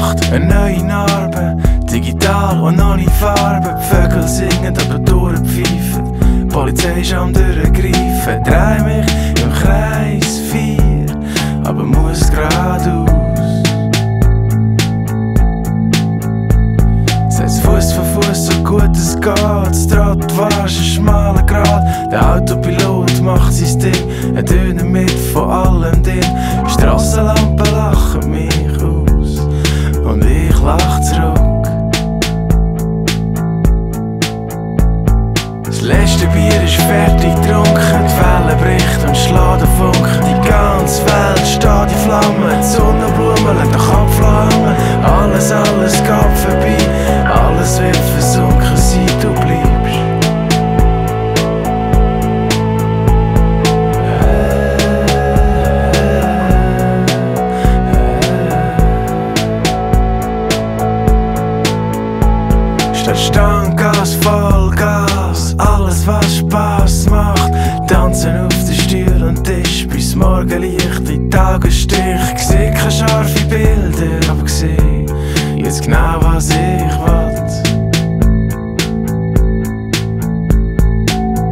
Nacht, eine neue Narbe. Digital und ohne Farbe. Vögel singen, aber durchpfeifen. Polizei ist am Durchgreifen. Drei mich im Kreis vier, aber muss geradeaus. Setz Fuß für Fuß, so gut es geht. Strat warst, ein schmaler Grad. Der Autopilot macht sein Ding. er Dünner mit von allem Ding. Letzte Bier ist fertig getrunken, die Welle bricht und schlägt den Funken. Die ganze Welt steht in Flammen, die Sonnenblumen lassen den hängen. Alles, alles geht vorbei, alles wird versunken, seit du bleibst. Statt Stanggas, Vollgas, alles was Spaß macht. Tanzen auf den Stuhl und Tisch bis Morgenlicht in Tagesstich. Ich seh keine scharfe Bilder, aber ich seh jetzt genau was ich will.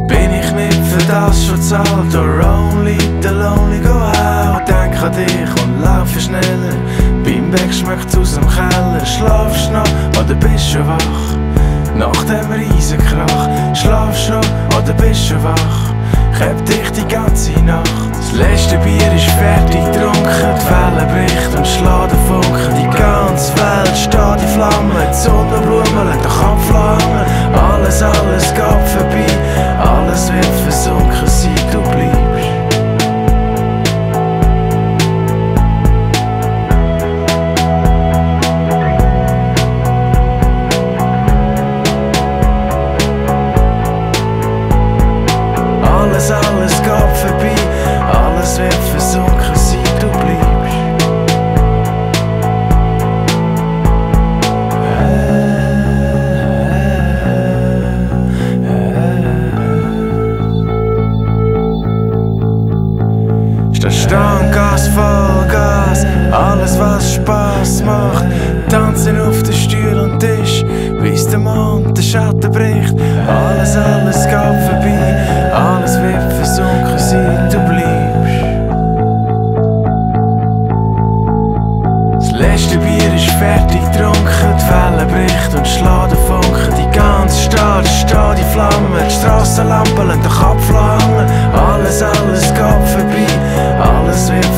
Bin ich nicht für das schon zahlt, or only the lonely go out. Denk an dich und laufe schneller. Beim Weg schmeckt's aus dem Keller. Schlafst noch oder bist schon wach? Schon wach? Ich hab dich die ganze Nacht. Das letzte Bier ist fertig getrunken Die Welle bricht und schlägt den Funken. Die ganze Welt steht in Flammen Die Sonnenblumen den Kopf hängen Alles, alles geht vorbei Alles wird versunken, Statt Stanggas, Vollgas, alles was Spaß macht. Tanzen auf den Stuhl und Tisch, bis der Mond der Schatten bricht. Alles, alles geht vorbei, alles wird versunken, seit du bleibst. Das letzte Bier ist fertig getrunken, die Welle bricht und schlägt den Funken. Die ganze Stadt steht in Flammen, die Strassenlampen lassen den Cause